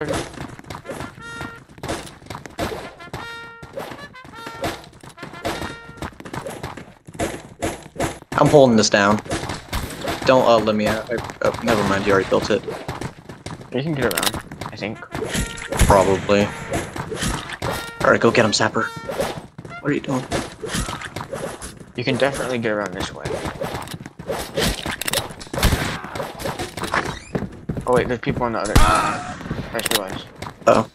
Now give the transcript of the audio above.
I'm holding this down. Don't uh, let me out. I, oh, never mind, you already built it. You can get around, I think. Probably. Alright, go get him, Sapper. What are you doing? You can definitely get around this way. Oh wait, there's people on the other side. Oh.